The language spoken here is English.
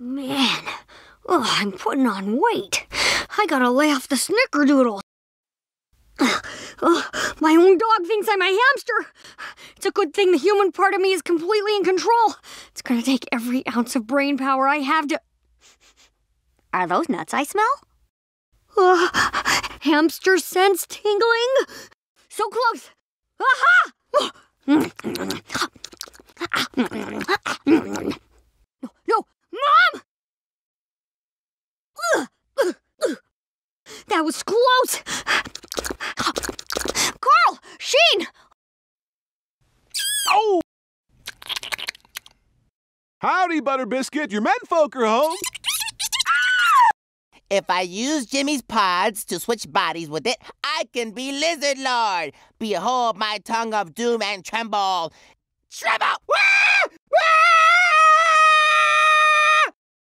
Man, oh, I'm putting on weight. I gotta lay off the snickerdoodle. Oh, my own dog thinks I'm a hamster. It's a good thing the human part of me is completely in control. It's gonna take every ounce of brain power I have to. Are those nuts I smell? Uh, hamster sense tingling? So close! Aha! No, no, Mom! That was close! Carl! Sheen! Oh! Howdy, Butter Biscuit. Your menfolk are home. If I use Jimmy's pods to switch bodies with it, I can be Lizard Lord. Behold my tongue of doom and tremble. Tremble!